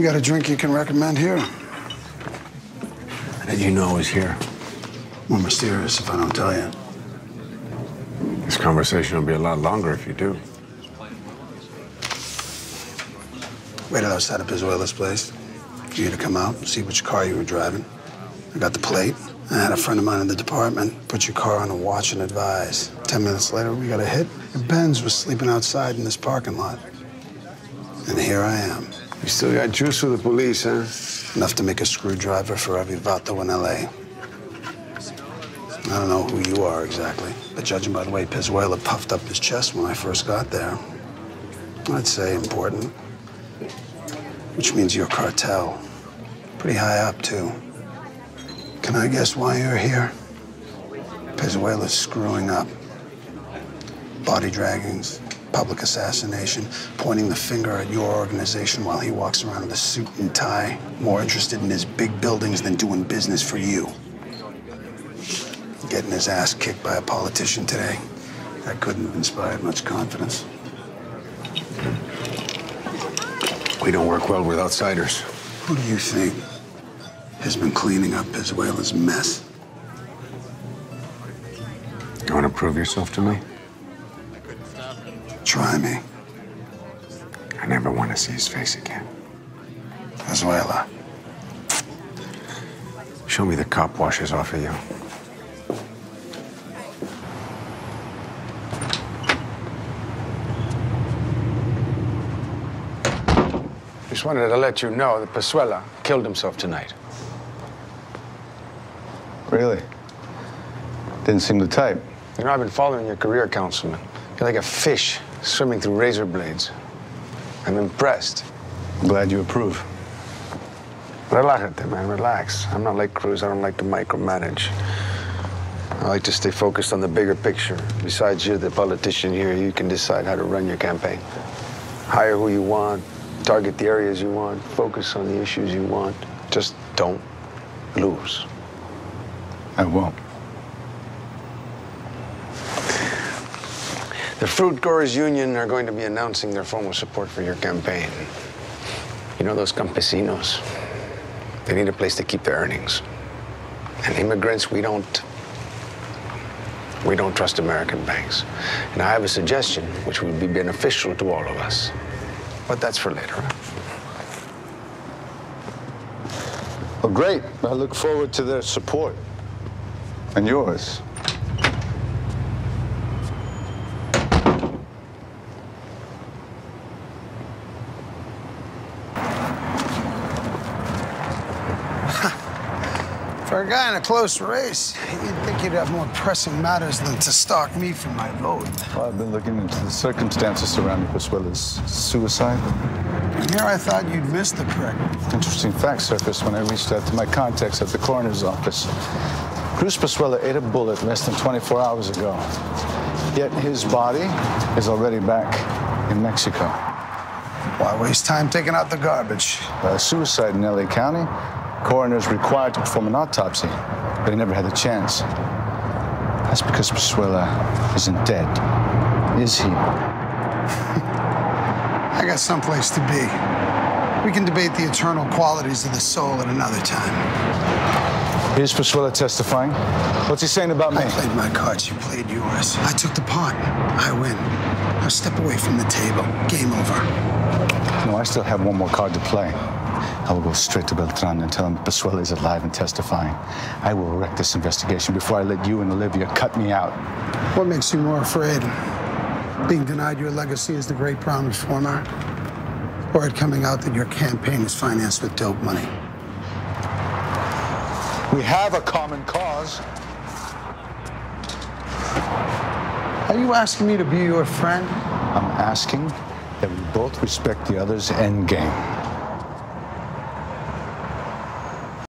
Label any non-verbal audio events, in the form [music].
You got a drink you can recommend here? Did you know I was here? More mysterious if I don't tell you. This conversation will be a lot longer if you do. Waited outside of Pezuela's place for you to come out and see which car you were driving. I got the plate. I had a friend of mine in the department put your car on a watch and advise. Ten minutes later, we got a hit. Your Benz was sleeping outside in this parking lot. And here I am. You still got juice for the police, huh? Enough to make a screwdriver for every vato in L.A. I don't know who you are exactly, but judging by the way Pezuela puffed up his chest when I first got there, I'd say important. Which means your cartel. Pretty high up, too. Can I guess why you're here? Pezuela's screwing up. Body draggings, public assassination, pointing the finger at your organization while he walks around in a suit and tie, more interested in his big buildings than doing business for you. Getting his ass kicked by a politician today, that couldn't have inspired much confidence. We don't work well with outsiders. Who do you think has been cleaning up Pezuela's mess? You want to prove yourself to me? Try me, I never want to see his face again. Pezuela. Show me the cop washes off of you. Just wanted to let you know that Pezuela killed himself tonight. Really? Didn't seem the type. You know, I've been following your career, Councilman. You're like a fish swimming through razor blades. I'm impressed. Glad you approve. Relájate, man, relax. I'm not like Cruz. I don't like to micromanage. I like to stay focused on the bigger picture. Besides, you're the politician here. You can decide how to run your campaign. Hire who you want, target the areas you want, focus on the issues you want. Just don't lose. I won't. The Fruit Growers Union are going to be announcing their formal support for your campaign. You know those campesinos? They need a place to keep their earnings. And immigrants, we don't we don't trust American banks. And I have a suggestion which would be beneficial to all of us. But that's for later. Well, great. I look forward to their support. And yours. For a guy in a close race, you'd think you'd have more pressing matters than to stalk me for my vote. Well, I've been looking into the circumstances surrounding Pezuela's suicide. And here I thought you'd miss the prick. Interesting fact surfaced when I reached out to my contacts at the coroner's office. Cruz Pezuela ate a bullet less than 24 hours ago. Yet his body is already back in Mexico. Why waste time taking out the garbage? A suicide in LA County. Coroner's required to perform an autopsy, but he never had the chance. That's because Pezuela isn't dead. Is he? [laughs] I got someplace to be. We can debate the eternal qualities of the soul at another time. Here's Pezuela testifying. What's he saying about me? I played my cards, you played yours. I took the pot. I win. Now step away from the table. Game over. No, I still have one more card to play. I will go straight to Beltran and tell him Pezuela is alive and testifying. I will wreck this investigation before I let you and Olivia cut me out. What makes you more afraid? Being denied your legacy as the great brown reformer? Or it coming out that your campaign is financed with dope money? We have a common cause. Are you asking me to be your friend? I'm asking that we both respect the other's end game.